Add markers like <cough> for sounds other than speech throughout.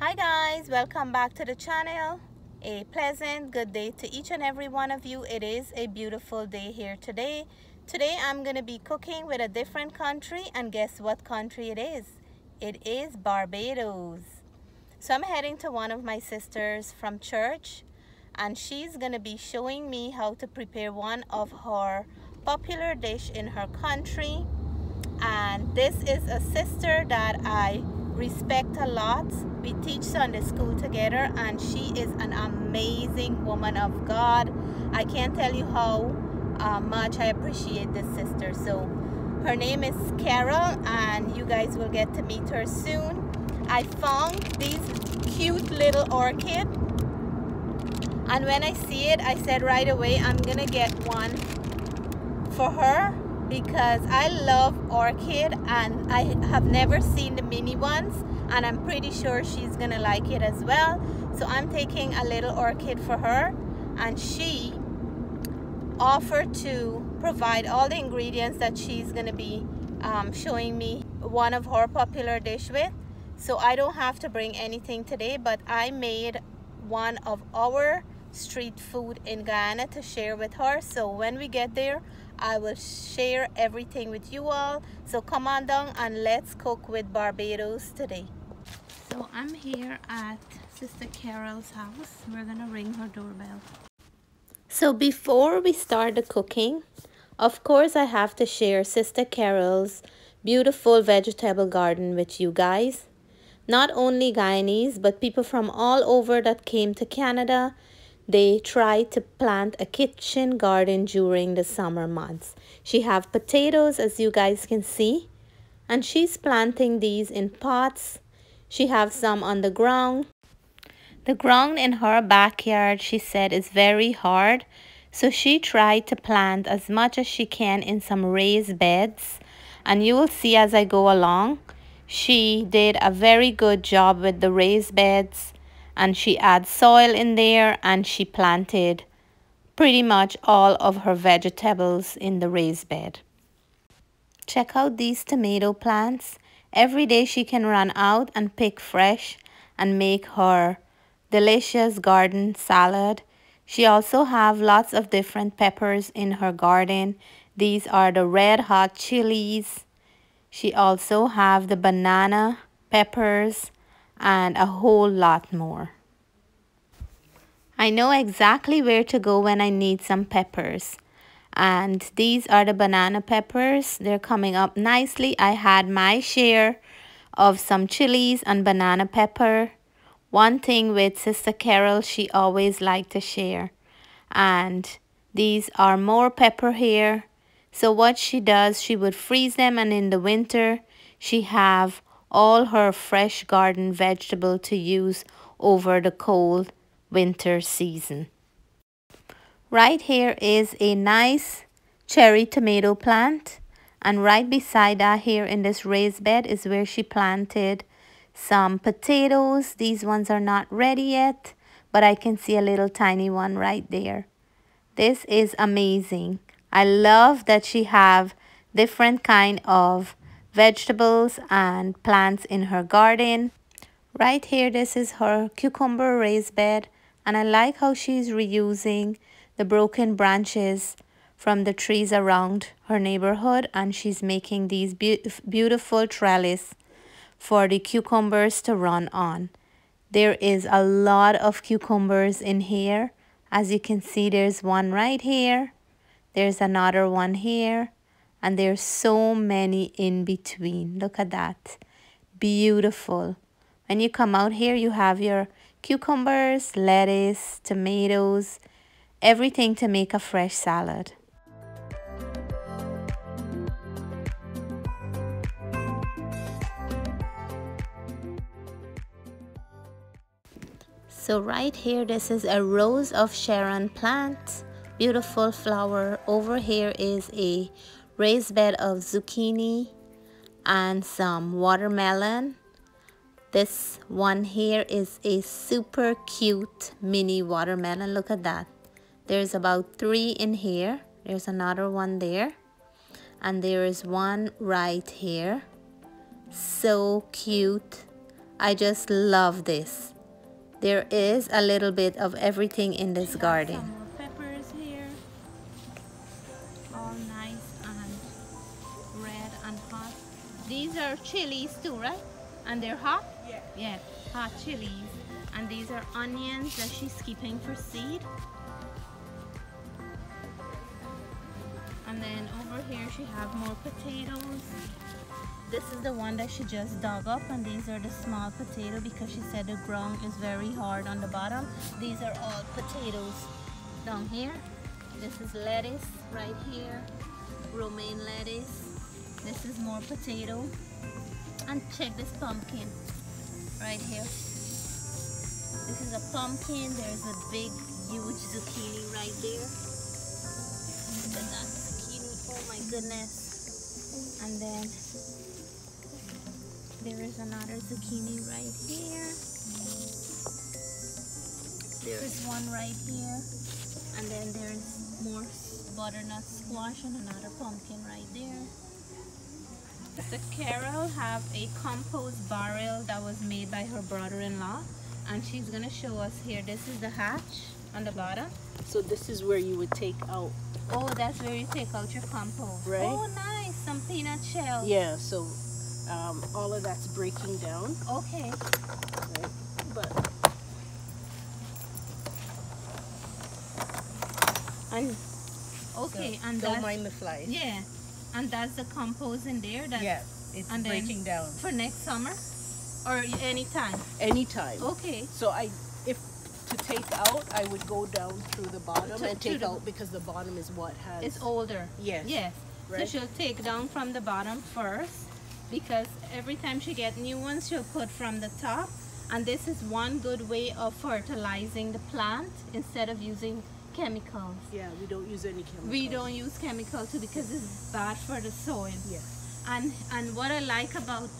Hi guys, welcome back to the channel. A pleasant good day to each and every one of you. It is a beautiful day here today. Today I'm going to be cooking with a different country and guess what country it is? It is Barbados. So I'm heading to one of my sisters from church and she's going to be showing me how to prepare one of her popular dish in her country and this is a sister that I respect a lot. We teach Sunday school together and she is an amazing woman of God. I can't tell you how uh, much I appreciate this sister. So her name is Carol and you guys will get to meet her soon. I found these cute little orchid and when I see it I said right away I'm gonna get one for her because I love orchid and I have never seen the mini ones and I'm pretty sure she's gonna like it as well. So I'm taking a little orchid for her and she offered to provide all the ingredients that she's gonna be um, showing me one of her popular dish with. So I don't have to bring anything today but I made one of our street food in Guyana to share with her. So when we get there I will share everything with you all. So come on down and let's cook with Barbados today. So I'm here at Sister Carol's house. We're gonna ring her doorbell. So before we start the cooking, of course I have to share Sister Carol's beautiful vegetable garden with you guys. Not only Guyanese, but people from all over that came to Canada they try to plant a kitchen garden during the summer months. She have potatoes as you guys can see and she's planting these in pots. She have some on the ground. The ground in her backyard she said is very hard so she tried to plant as much as she can in some raised beds and you will see as I go along she did a very good job with the raised beds and she adds soil in there and she planted pretty much all of her vegetables in the raised bed. Check out these tomato plants. Every day she can run out and pick fresh and make her delicious garden salad. She also have lots of different peppers in her garden. These are the red hot chilies. She also have the banana peppers and a whole lot more. I know exactly where to go when I need some peppers. And these are the banana peppers. They're coming up nicely. I had my share of some chilies and banana pepper. One thing with Sister Carol, she always liked to share. And these are more pepper here. So what she does, she would freeze them and in the winter, she have all her fresh garden vegetable to use over the cold winter season. Right here is a nice cherry tomato plant and right beside that here in this raised bed is where she planted some potatoes. These ones are not ready yet but I can see a little tiny one right there. This is amazing. I love that she have different kind of vegetables and plants in her garden. Right here, this is her cucumber raised bed. And I like how she's reusing the broken branches from the trees around her neighborhood. And she's making these be beautiful trellis for the cucumbers to run on. There is a lot of cucumbers in here. As you can see, there's one right here. There's another one here and there's so many in between look at that beautiful when you come out here you have your cucumbers lettuce tomatoes everything to make a fresh salad So right here, this is a rose of Sharon plant. Beautiful flower. Over here is a raised bed of zucchini and some watermelon. This one here is a super cute mini watermelon. Look at that. There's about three in here. There's another one there. And there is one right here. So cute. I just love this. There is a little bit of everything in this garden. These are chilies too, right? And they're hot? Yeah. Yeah, hot chilies. And these are onions that she's keeping for seed. And then over here she have more potatoes. This is the one that she just dug up and these are the small potato because she said the ground is very hard on the bottom. These are all potatoes down here. This is lettuce right here, romaine lettuce. This is more potato. And check this pumpkin right here. This is a pumpkin. There's a big, huge zucchini right there. Look at that zucchini. Oh my goodness. And then there is another zucchini right here. There is one right here. And then there's more butternut squash and another pumpkin right there. The Carol have a compost barrel that was made by her brother-in-law and she's gonna show us here. This is the hatch on the bottom. So this is where you would take out. Oh, that's where you take out your compost. Right. Oh, nice. Some peanut shells. Yeah, so um, all of that's breaking down. Okay. Right. But and okay, so and don't mind the flies. Yeah, and that's the compost in there. That yeah, it's breaking down for next summer or anytime. Anytime. Okay. So I, if to take out, I would go down through the bottom To- and take the- out because the bottom is what has. It's older. Yes. Yes. So Right. she'll take down from the bottom first because every time she get new ones, she'll put from the top. And this is one good way of fertilizing the plant instead of using chemicals. Yeah, we don't use any chemicals. We don't use chemicals too because it's bad for the soil. Yeah. And and what I like about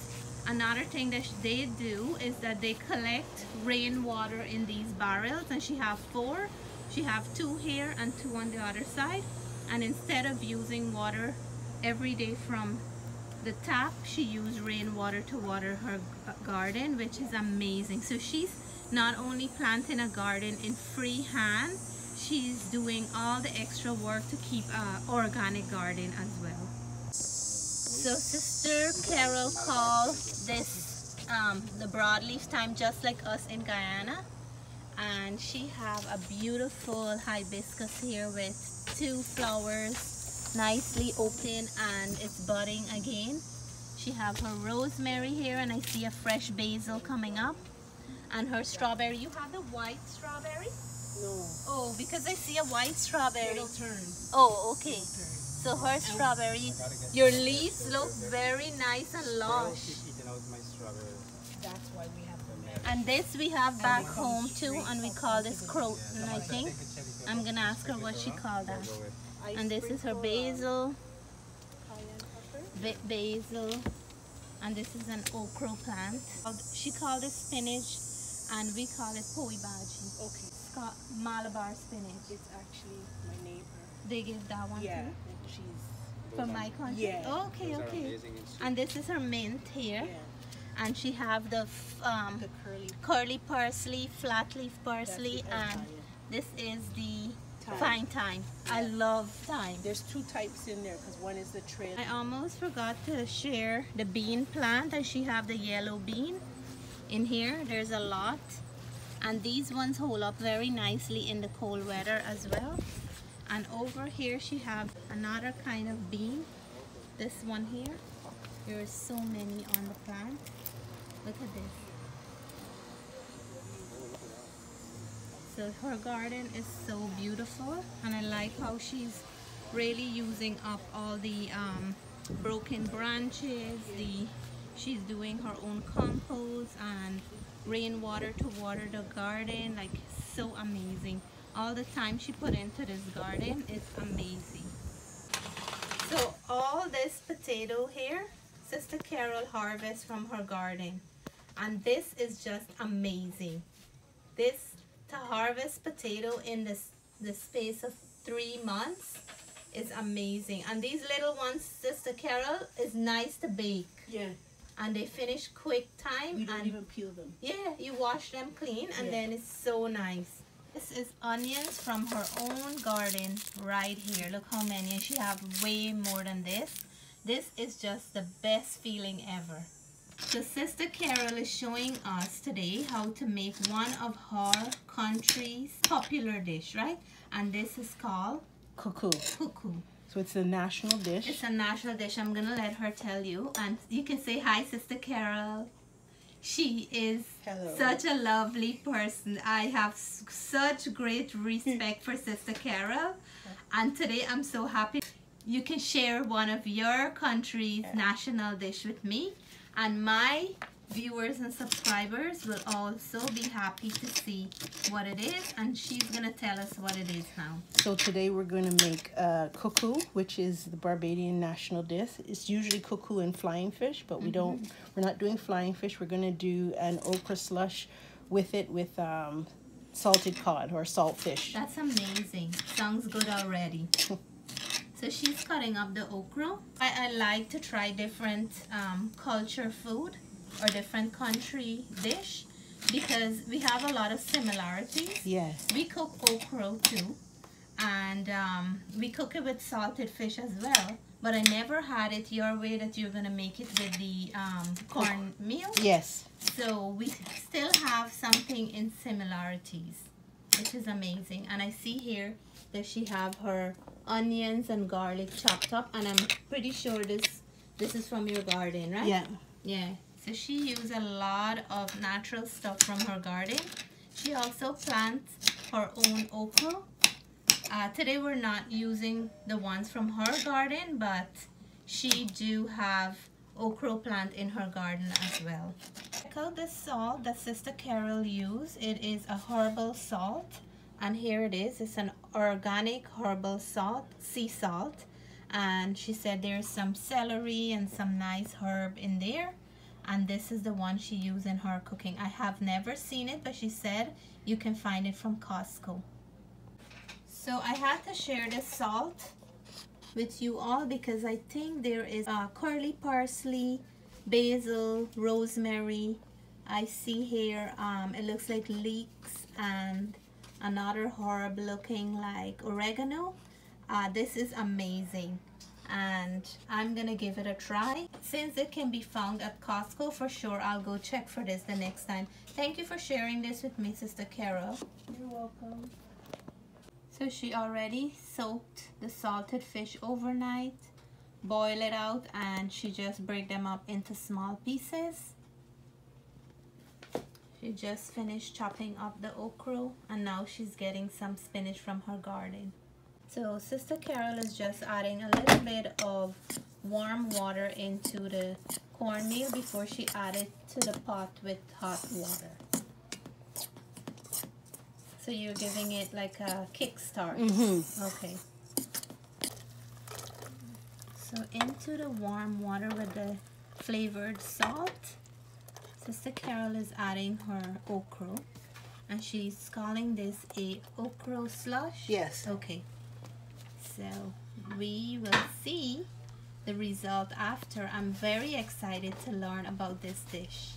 another thing that they do is that they collect rainwater in these barrels and she have four. She have two here and two on the other side. And instead of using water every day from the tap, she used rainwater to water her garden, which is amazing. So she's not only planting a garden in free hand, she's doing all the extra work to keep a organic garden as well. So Sister Carol called this um, the broadleaf thyme just like us in Guyana. And she have a beautiful hibiscus here with two flowers nicely open and it's budding again. She have her rosemary here and I see a fresh basil coming up. And her strawberry, you have the white strawberry? No. Oh, because I see a white strawberry. It'll turn. Oh, okay. So her strawberry, your leaves look very nice and lush. eating out my strawberry. That's why we have the And this we have back home too, and we call this croton, I think. I'm gonna ask her what she called that. And this is her basil, ba- basil, and this is an okra plant. She called it spinach, and we call it poi baji. Okay. Sca- Malabar spinach. It's actually my neighbor. They give that one Yeah. too. She's. From my country? Yeah. Okay, Those okay. and this is her mint here. Yeah. And she have the f- um, The curly. curly parsley, flat leaf parsley, and Italian. this is the Thyme. fine thyme. I love thyme. There's two types in there because one is the trail. I almost forgot to share the bean plant and she have the yellow bean in here. There's a lot. And these ones hold up very nicely in the cold weather as well. And over here she have another kind of bean. This one here. There are so many on the plant. Look at this. So her garden is so beautiful and I like how she's really using up all the um, broken branches. The She's doing her own compost and rainwater to water the garden. Like so amazing. All the time she put into this garden is amazing. So all this potato here, Sister Carol harvests from her garden. And this is just amazing. This to harvest potato in this the space of three months is amazing. And these little ones, Sister Carol, is nice to bake. Yeah. And they finish quick time. We don't and even peel them. yeah, you wash them clean and Yeah. then it's so nice. This is onions from her own garden right here. Look how many. And she have way more than this. This is just the best feeling ever. So Sister Carol is showing us today how to make one of her country's popular dish, right? And this is called Cou Cou. cuckoo. So it's a national dish. It's a national dish. I'm gonna let her tell you, and you can say hi, Sister Carol. She is Hello. such a lovely person. I have such great respect for Sister Carol, and today I'm so happy you can share one of your country's national dish with me, and my viewers and subscribers will also be happy to see what it is, and she's gonna tell us what it is now. So today we're going to make uh, cou cou, which is the Barbadian national dish. It's usually cou cou and flying fish, but we don't. We're not doing flying fish. We're going to do an okra slush with it with um, salted cod or salt fish. That's amazing. Sounds good already. <laughs> So she's cutting up the okra. I, I like to try different um, culture food or different country dish because we have a lot of similarities. Yes. We cook okra too and um, we cook it with salted fish as well. But I never had it your way that you're gonna make it with the um, cornmeal. Yes. So we still have something in similarities, which is amazing. And I see here that she have her onions and garlic chopped up, and I'm pretty sure this this is from your garden, right? Yeah. Yeah. So she used a lot of natural stuff from her garden. She also plants her own okra. Uh, today we're not using the ones from her garden, but she do have okra plant in her garden as well. Check out the salt that Sister Carol used. It is a herbal salt. And here it is. It's an organic herbal salt, sea salt. And she said there's some celery and some nice herb in there. And this is the one she used in her cooking. I have never seen it, but she said you can find it from Costco. So I had to share this salt with you all because I think there is uh, curly parsley, basil, rosemary. I see here um, it looks like leeks and another herb looking like oregano. Uh, this is amazing and I'm gonna give it a try. Since it can be found at Costco for sure, I'll go check for this the next time. Thank you for sharing this with me, Sister Carol. You're welcome. So she already soaked the salted fish overnight, boil it out, and she just break them up into small pieces. She just finished chopping up the okra and now she's getting some spinach from her garden. So Sister Carol is just adding a little bit of warm water into the cornmeal before she add it to the pot with hot water. So you're giving it like a kickstart. Mm-hmm. Okay. So into the warm water with the flavored salt, Sister Carol is adding her okra. And she's calling this a okra slush? Yes. Okay. So we will see the result after. I'm very excited to learn about this dish.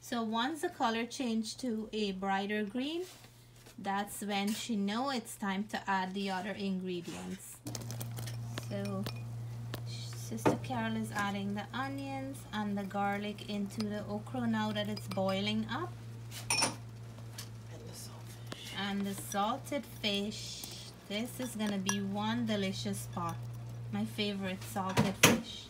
So once the color changed to a brighter green, that's when she know it's time to add the other ingredients. So Sister Carol is adding the onions and the garlic into the okra now that it's boiling up And the saltfish. and the salted fish. This is gonna be one delicious pot. My favorite salted fish.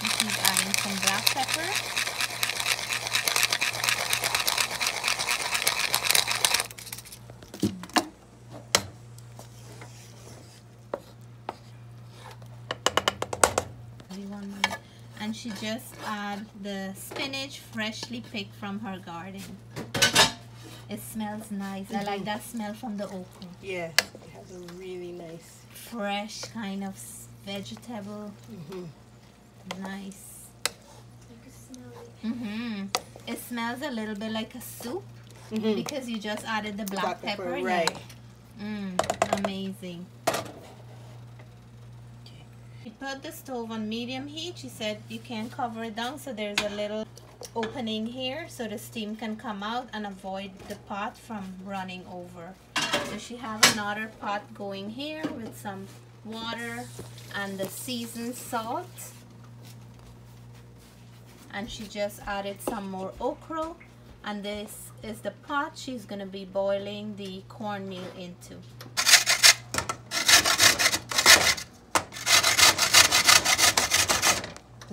She's adding some black pepper. Mm-hmm. More. And she just add the spinach freshly picked from her garden. It smells nice. I like that smell from the okra. Yeah. It has a really nice. Fresh kind of vegetable. Mm-hmm. Nice. Mm-hmm. It smells a little bit like a soup Mm-hmm. because you just added the black, pepper. in right. it. Mm, amazing. She put the stove on medium heat. She said you can cover it down so there's a little opening here so the steam can come out and avoid the pot from running over. So she have another pot going here with some water and the seasoned salt. And she just added some more okra and this is the pot she's going to be boiling the cornmeal into.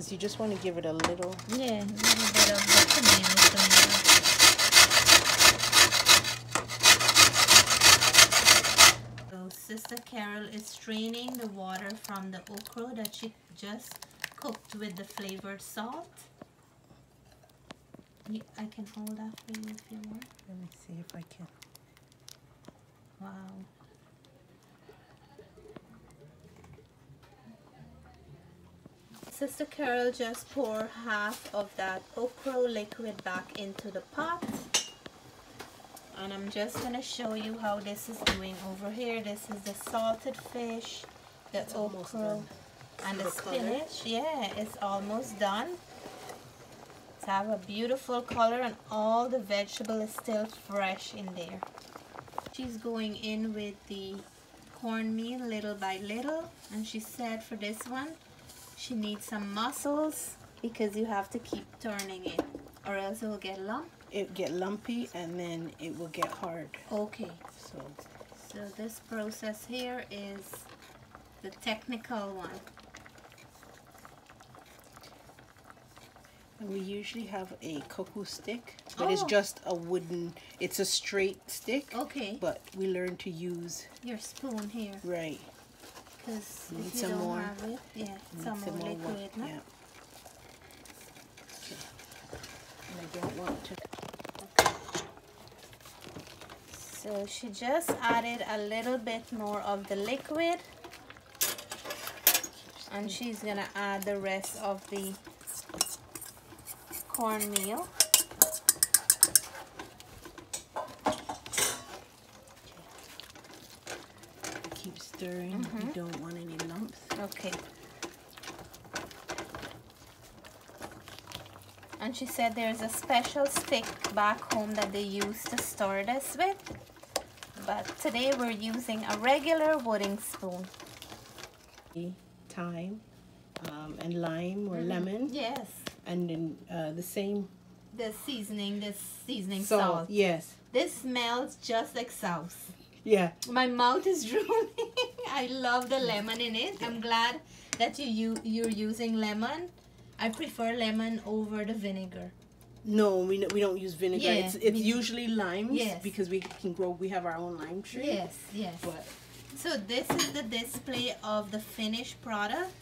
Because you just want to give it a little... Yeah, a little bit of the tomatoes So Sister Carol is straining the water from the okra that she just cooked with the flavored salt. I can hold that for you if you want. Let me see if I can. Wow. Sister Carol just pour half of that okra liquid back into the pot. And I'm just going to show you how this is doing over here. This is the salted fish, the It's okra, done. and the The color? spinach. Yeah, it's almost done. it's have a beautiful color and all the vegetable is still fresh in there. She's going in with the cornmeal little by little and she said for this one she needs some muscles because you have to keep turning it or else it will get lump. It get lumpy and then it will get hard. Okay, So so this process here is the technical one. and we usually have a cou cou stick, but it's Oh. just a wooden. It's a straight stick, Okay, but we learn to use your spoon here right. Because if you some don't more? have it, yeah, Need some, more liquid. no? Yeah. Okay. And I don't want to. So she just added a little bit more of the liquid and she's gonna add the rest of the cornmeal. Keep stirring. Mhm. You don't want any lumps. Okay. And she said there's a special stick back home that they use to stir this with. But today we're using a regular wooden spoon. Thyme um, and lime or Mhm. lemon, Yes. and then uh, the same The seasoning, this seasoning salt. salt. Yes. This smells just like sauce. Yeah. My mouth is <laughs> drooling. I love the lemon in it. I'm glad that you, you you're using lemon. I prefer lemon over the vinegar. No, we no- we don't use vinegar. Yeah, it's it's usually limes Yes. because we can grow. We have our own lime tree. Yes, yes. But So this is the display of the finished product.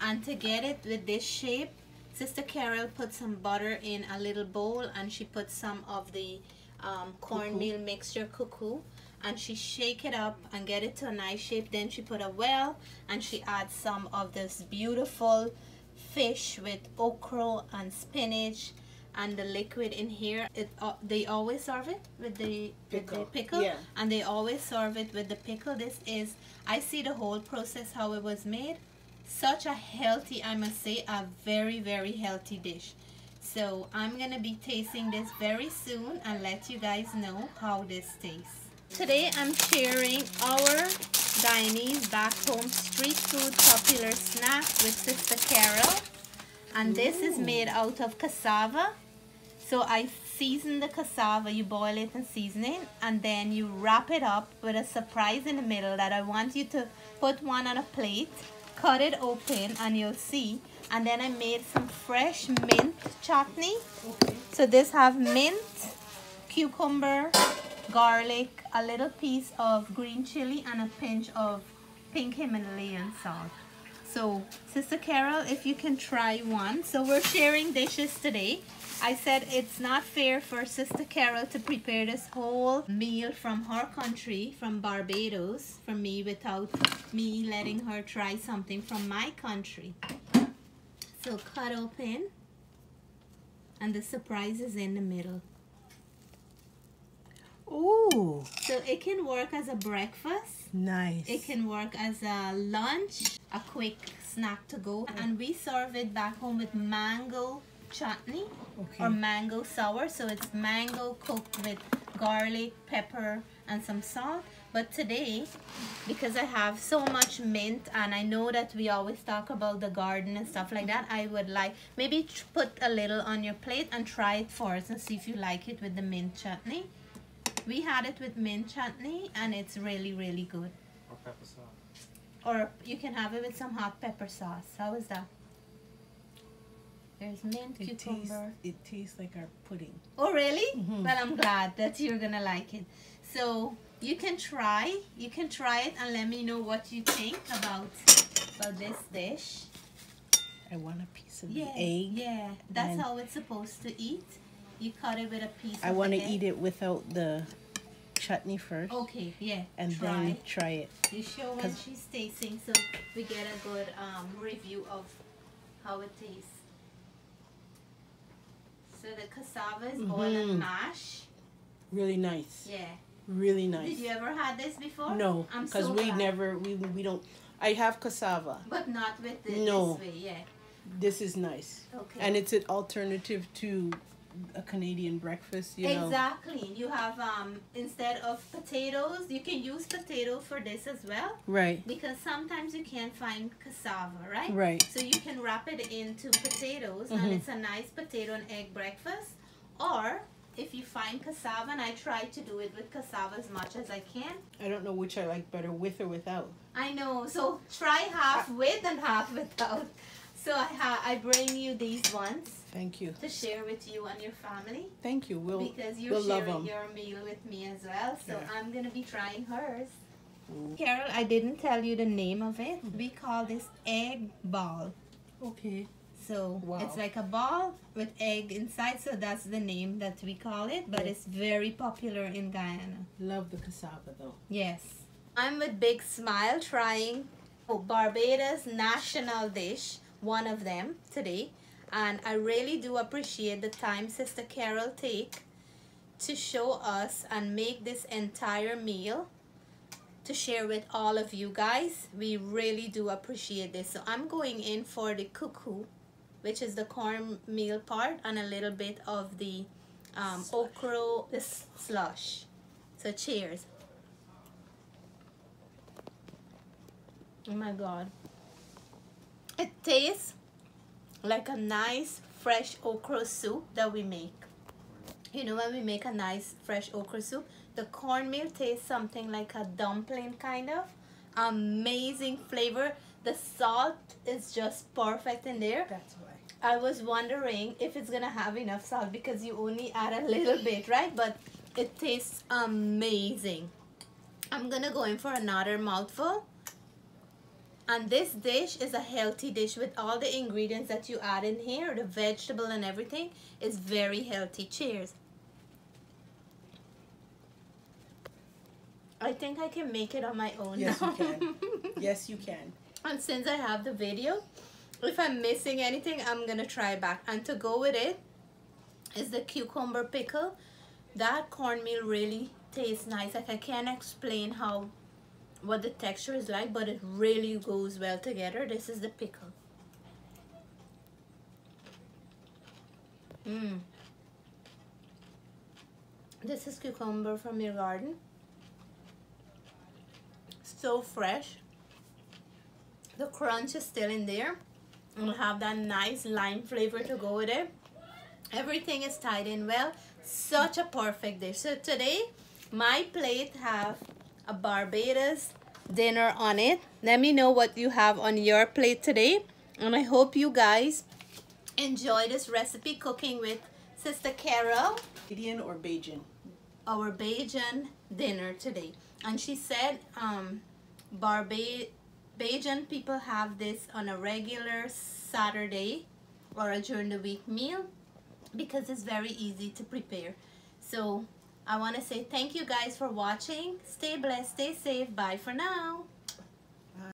And to get it with this shape, Sister Carol put some butter in a little bowl and she put some of the um, cornmeal mixture cou cou and she shake it up and get it to a nice shape. Then she put a well and she adds some of this beautiful fish with okra and spinach and the liquid in here. It uh, they always serve it with the with the Pickle. pickle Yeah. and they always serve it with the pickle. This is I see the whole process how it was made. Such a healthy, I must say, a very very healthy dish. So I'm gonna be tasting this very soon and let you guys know how this tastes. Today I'm sharing our Guyanese back home street food popular snack with Sister Carol. And this is made out of cassava. So I season the cassava, you boil it and season it, and then you wrap it up with a surprise in the middle that I want you to put one on a plate, cut it open, and you'll see. And then I made some fresh mint chutney. okay. So this have mint, cucumber, garlic, a little piece of green chili, and a pinch of pink Himalayan salt. So, Sister Carol, if you can try one. So we're sharing dishes today. I said it's not fair for Sister Carol to prepare this whole meal from her country, from Barbados, from me without me letting her try something from my country. So cut open and the surprise is in the middle. Ooh, So it can work as a breakfast. nice. It can work as a lunch, a quick snack to go and we serve it back home with mango chutney Okay. or mango sour so it's mango cooked with garlic pepper and some salt but today because I have so much mint and I know that we always talk about the garden and stuff like that I would like maybe put a little on your plate and try it first and see if you like it with the mint chutney we had it with mint chutney and it's really really good Or pepper sauce. or you can have it with some hot pepper sauce how is that there's mint It tastes, cucumber it tastes like our pudding. Oh, really? Mhm. Well, I'm glad that you're gonna like it. So you can try, you can try it and let me know what you think about about this dish. I want a piece of Yeah, the egg. yeah, that's how it's supposed to eat. You cut it with a piece. I of want to eat it without the chutney first, Okay, yeah. and try. then try it. you show when she's tasting, so we get a good um, review of how it tastes. So the cassava is boiled Mhm. and mashed. Really nice. Yeah. Really nice. Did you ever had this before? No, I'm because so we glad. never we we don't. I have cassava. But not with the, No. this way, yeah. This is nice, Okay. and it's an alternative to a Canadian breakfast. You know. exactly. You have um instead of potatoes, you can use potato for this as well Right. because sometimes you can't find cassava, right? Right. So you can wrap it into potatoes and Mhm. it's a nice potato and egg breakfast. Or if you find cassava, and I try to do it with cassava as much as I can. I don't know which I like better, with or without. I know. So try half with and half without. So I ha- I bring you these ones Thank you. to share with you and your family. Thank you. We'll because you're we'll love your meal with me as well. So Yeah. I'm gonna be trying hers. Mm. Carol, I didn't tell you the name of it. We call this egg ball. okay. So Wow. it's like a ball with egg inside. So that's the name that we call it. But Yeah. it's very popular in Guyana. Love the cassava though. Yes. I'm with Big Smile trying Barbados national dish, one of them today. And I really do appreciate the time Sister Carol take to show us and make this entire meal to share with all of you guys. We really do appreciate this. So I'm going in for the cou cou, which is the cornmeal part, and a little bit of the um, okra the slush. So cheers. Oh my god. It tastes like a nice fresh okra soup that we make. You know when we make a nice fresh okra soup, the cornmeal tastes something like a dumpling kind of. Amazing flavor. The salt is just perfect in there. That's why. I was wondering if it's gonna have enough salt because you only add a little bit, right? But it tastes amazing. I'm gonna go in for another mouthful. And this dish is a healthy dish with all the ingredients that you add in here, the vegetable and everything is very healthy. Cheers. I think I can make it on my own Yes, now. you can. <laughs> Yes, you can. And since I have the video, if I'm missing anything, I'm gonna try back. And to go with it is the cucumber pickle. That cornmeal really tastes nice. Like I can't explain how what the texture is like, but it really goes well together. This is the pickle. Mmm. This is cucumber from your garden. So fresh. The crunch is still in there. It'll have that nice lime flavor to go with it. Everything is tied in well. Such a perfect dish. So today, my plate have a Barbados dinner on it. Let me know what you have on your plate today. And I hope you guys enjoy this recipe cooking with Sister Carol Indian or Bajan? our Bajan dinner today. And she said um, Barba- Bajan people have this on a regular Saturday or a during the week meal because it's very easy to prepare. So I want to say thank you guys for watching. Stay blessed, stay safe. Bye for now.